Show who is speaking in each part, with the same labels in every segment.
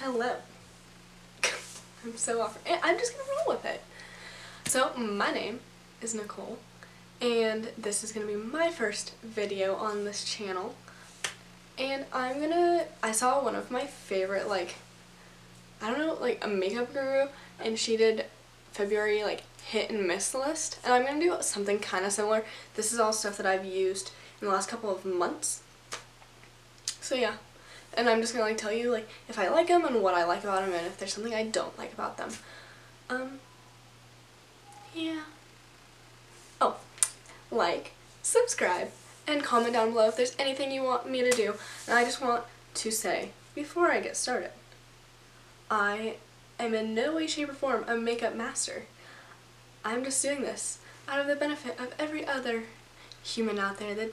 Speaker 1: Hello. I'm so off. I'm just gonna roll with it. So my name is Nikkole and this is gonna be my first video on this channel and I'm gonna I saw one of my favorite like I don't know like a makeup guru and she did February like hit and miss list and I'm gonna do something kind of similar this is all stuff that I've used in the last couple of months so yeah and I'm just gonna like tell you like if I like them and what I like about them and if there's something I don't like about them. Um, yeah. Oh, like, subscribe, and comment down below if there's anything you want me to do. And I just want to say, before I get started, I am in no way, shape, or form a makeup master. I'm just doing this out of the benefit of every other human out there that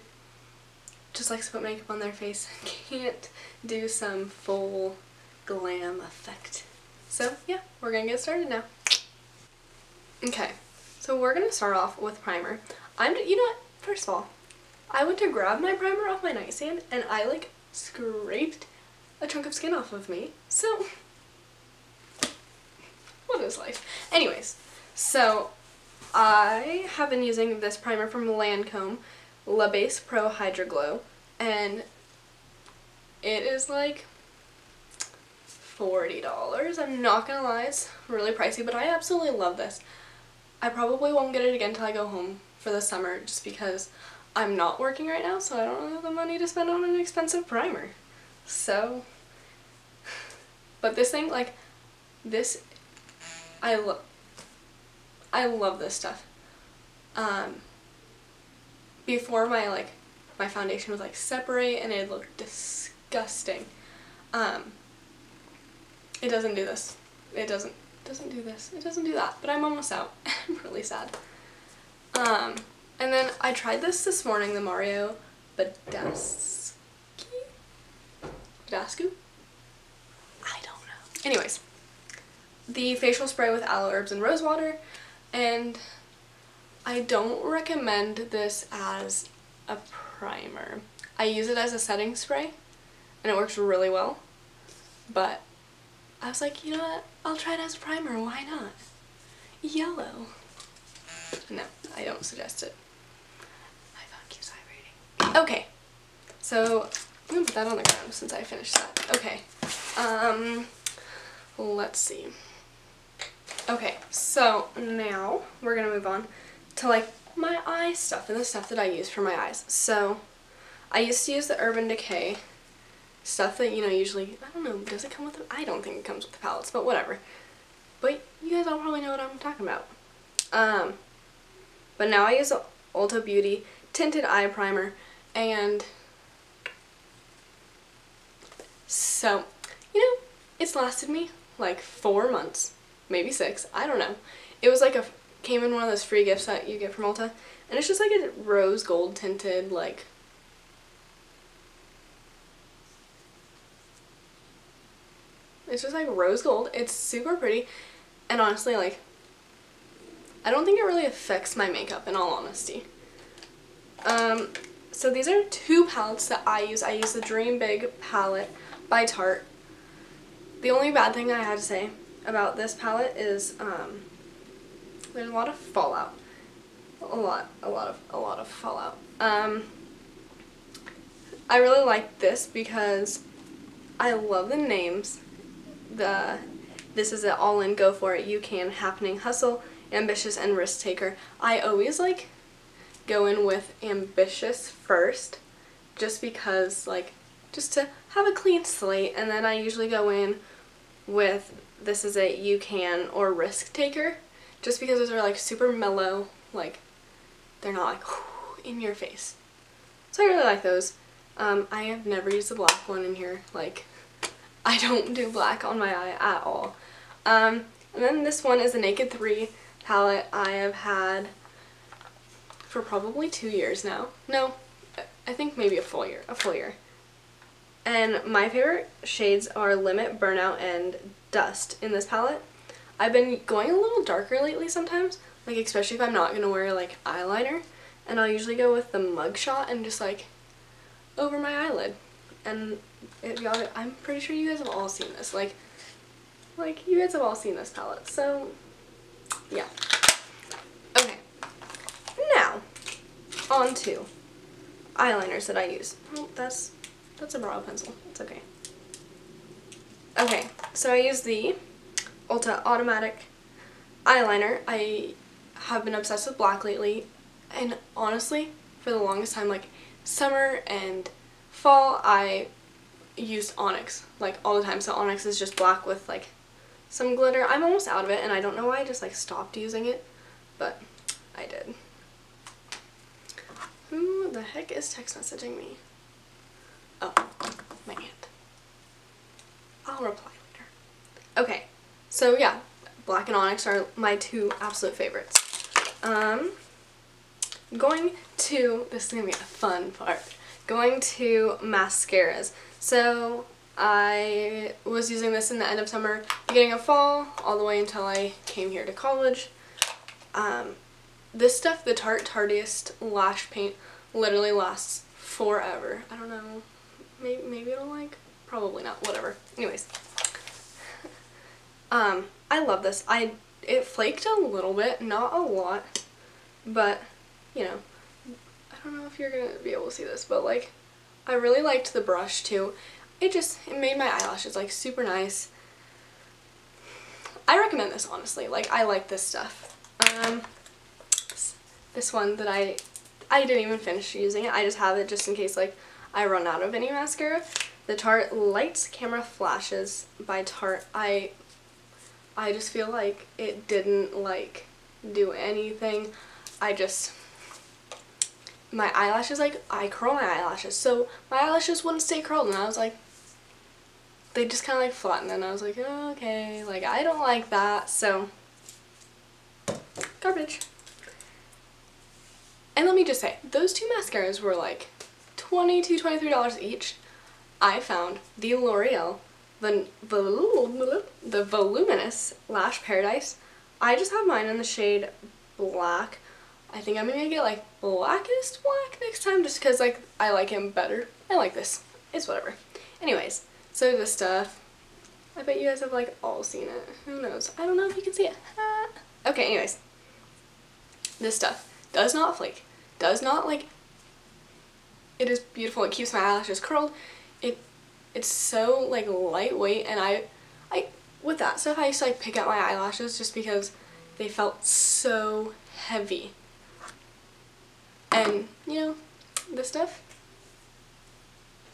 Speaker 1: just likes to put makeup on their face can't do some full glam effect. So yeah, we're gonna get started now. Okay, so we're gonna start off with primer. I'm, you know what, first of all, I went to grab my primer off my nightstand and I like scraped a chunk of skin off of me. So, what is life? Anyways, so I have been using this primer from Lancome La Base Pro Hydra Glow and it is like $40. I'm not gonna lie, it's really pricey, but I absolutely love this. I probably won't get it again until I go home for the summer just because I'm not working right now, so I don't have the money to spend on an expensive primer. So, but this thing, like, this, I love, I love this stuff. Um, before my like my foundation was like separate and it looked disgusting. Um, it doesn't do this. It doesn't doesn't do this. It doesn't do that. But I'm almost out. I'm really sad. Um, and then I tried this this morning, the Mario Badescu. Badescu? I don't know. Anyways, the facial spray with aloe herbs and rose water, and I don't recommend this as a primer. I use it as a setting spray and it works really well. But I was like, you know what? I'll try it as a primer. Why not? Yellow. No, I don't suggest it. My phone keeps vibrating. Okay. So I'm gonna put that on the ground since I finished that. Okay. Um let's see. Okay, so now we're gonna move on to like my eye stuff and the stuff that I use for my eyes. So I used to use the Urban Decay stuff that, you know, usually, I don't know, does it come with, it? I don't think it comes with the palettes, but whatever. But you guys all probably know what I'm talking about. Um, but now I use the Ulta Beauty Tinted Eye Primer and so, you know, it's lasted me like four months, maybe six, I don't know. It was like a came in one of those free gifts that you get from Ulta. And it's just like a rose gold tinted, like, it's just like rose gold. It's super pretty. And honestly, like, I don't think it really affects my makeup, in all honesty. Um, so these are two palettes that I use. I use the Dream Big palette by Tarte. The only bad thing I had to say about this palette is, um, there's a lot of fallout. A lot, a lot of, a lot of fallout. Um, I really like this because I love the names. The This is it, all-in, go for it, you can, happening, hustle, ambitious, and risk taker. I always like go in with ambitious first just because like just to have a clean slate and then I usually go in with this is it you can or risk taker just because those are like super mellow, like they're not like in your face. So I really like those. Um, I have never used the black one in here, like I don't do black on my eye at all. Um, and then this one is the Naked 3 palette I have had for probably two years now. No, I think maybe a full year, a full year. And my favorite shades are Limit, Burnout, and Dust in this palette. I've been going a little darker lately sometimes, like especially if I'm not going to wear like eyeliner. And I'll usually go with the mugshot and just like over my eyelid. And If y'all, I'm pretty sure you guys have all seen this. Like, like you guys have all seen this palette. So, yeah. Okay. Now, on to eyeliners that I use. Oh, that's that's a brow pencil. It's okay. Okay, so I use the Ulta Automatic eyeliner. I have been obsessed with black lately, and honestly, for the longest time, like summer and fall, I used Onyx like all the time. So Onyx is just black with like some glitter. I'm almost out of it, and I don't know why I just like stopped using it, but I did. Who the heck is text messaging me? Oh, my aunt. I'll reply later. Okay, so yeah, black and onyx are my two absolute favorites. Um, going to, this is going to be a fun part, going to mascaras. So I was using this in the end of summer, beginning of fall, all the way until I came here to college. Um, this stuff, the Tarte Tarteist Lash Paint, literally lasts forever. I don't know, maybe, maybe it'll like, probably not, whatever. Anyways. Um, I love this. I It flaked a little bit, not a lot, but, you know, I don't know if you're going to be able to see this, but like, I really liked the brush too. It just, it made my eyelashes like super nice. I recommend this honestly, like I like this stuff. Um, this one that I, I didn't even finish using it. I just have it just in case like I run out of any mascara. The Tarte Lights Camera Flashes by Tarte. I, I just feel like it didn't like do anything. I just, my eyelashes, like I curl my eyelashes. So my eyelashes wouldn't stay curled and I was like, they just kind of like flattened and I was like, okay, like I don't like that. So, garbage. And let me just say, those two mascaras were like 20 to $23 each. I found the L'Oreal the, the Voluminous Lash Paradise. I just have mine in the shade black. I think I'm gonna get like blackest black next time just because like I like him better. I like this. It's whatever. Anyways, so this stuff. I bet you guys have like all seen it. Who knows? I don't know if you can see it. okay, anyways. This stuff does not flake. Does not like it is beautiful. It keeps my eyelashes curled. It it's so like lightweight and I I with that stuff I used to like pick out my eyelashes just because they felt so heavy. And you know, this stuff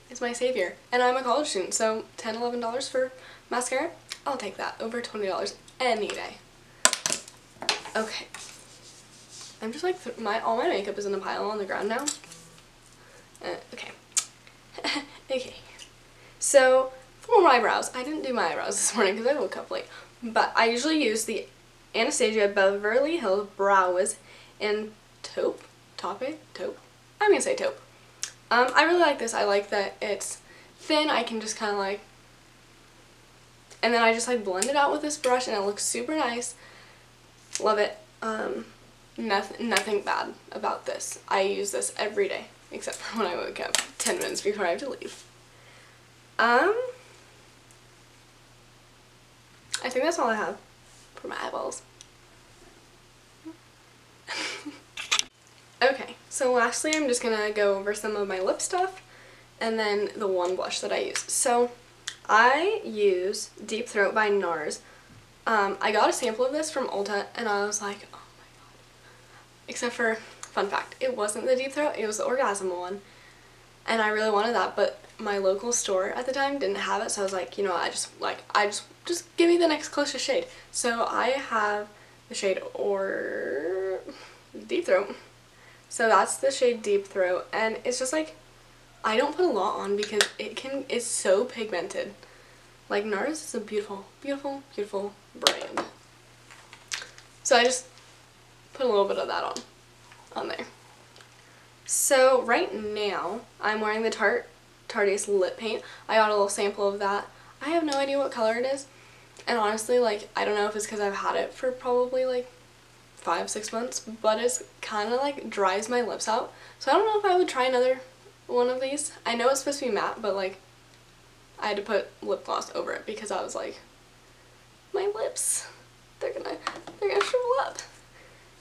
Speaker 1: is my savior. And I'm a college student, so $10, $11 for mascara, I'll take that over $20 any day. Okay. I'm just like, my all my makeup is in a pile on the ground now. Uh, okay. okay. So, for my eyebrows, I didn't do my eyebrows this morning because I woke up late. But I usually use the Anastasia Beverly Hills Brow Wiz in taupe. Taupe? Taupe? I'm to say taupe. Um, I really like this. I like that it's thin. I can just kind of like... And then I just like blend it out with this brush and it looks super nice. Love it. Um, nothing, nothing bad about this. I use this every day except for when I wake up 10 minutes before I have to leave. Um, I think that's all I have for my eyeballs. okay, so lastly I'm just to go over some of my lip stuff and then the one blush that I use. So I use Deep Throat by NARS. Um, I got a sample of this from Ulta and I was like, oh my god. Except for, fun fact, it wasn't the Deep Throat, it was the Orgasm one. And I really wanted that, but my local store at the time didn't have it, so I was like, you know, I just, like, I just, just give me the next closest shade. So I have the shade or Deep Throat. So that's the shade Deep Throat, and it's just like, I don't put a lot on because it can, it's so pigmented. Like NARS is a beautiful, beautiful, beautiful brand. So I just put a little bit of that on, on there. So right now, I'm wearing the Tarte Tarteist lip paint. I got a little sample of that. I have no idea what color it is. And honestly, like, I don't know if it's because I've had it for probably, like, five, six months, but it's kind of, like, dries my lips out. So I don't know if I would try another one of these. I know it's supposed to be matte, but, like, I had to put lip gloss over it because I was like, my lips, they're gonna, they're gonna shrivel up.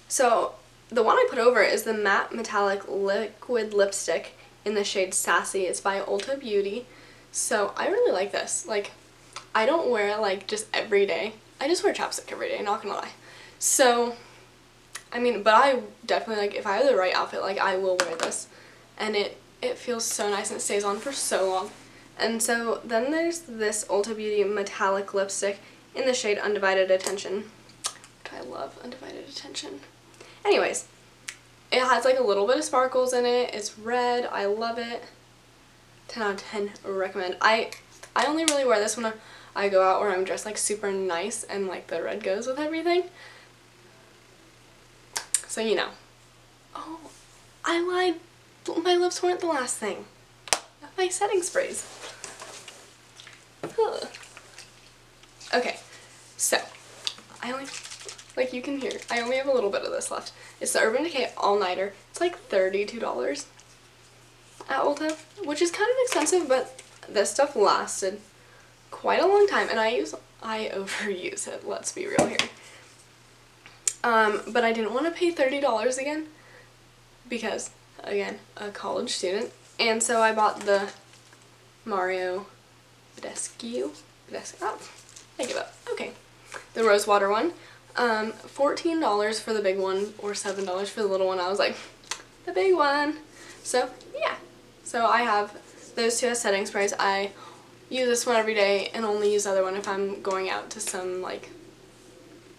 Speaker 1: So the one I put over is the matte metallic liquid lipstick in the shade Sassy. It's by Ulta Beauty. So I really like this. Like, I don't wear it like just every day. I just wear chapstick every day, not gonna lie. So, I mean, but I definitely, like, if I have the right outfit, like, I will wear this. And it, it feels so nice and it stays on for so long. And so then there's this Ulta Beauty metallic lipstick in the shade Undivided Attention. Which I love, Undivided Attention. Anyways, it has like a little bit of sparkles in it. It's red. I love it. 10 out of 10 recommend. I I only really wear this when I go out where I'm dressed like super nice and like the red goes with everything. So you know. Oh, I lied. My lips weren't the last thing. My setting sprays. Huh. Okay, so I only like you can hear, I only have a little bit of this left. It's the Urban Decay All Nighter. It's like $32 at Ulta, which is kind of expensive, but this stuff lasted quite a long time, and I use, I overuse it, let's be real here. Um, but I didn't want to pay $30 again, because, again, a college student, and so I bought the Mario Badescu, Badescu, oh, I give up, okay, the rose water one, um, $14 for the big one or $7 for the little one. I was like, the big one. So, yeah. So I have those two as setting sprays. I use this one every day and only use the other one if I'm going out to some, like,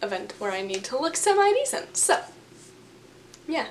Speaker 1: event where I need to look semi-decent. So, yeah.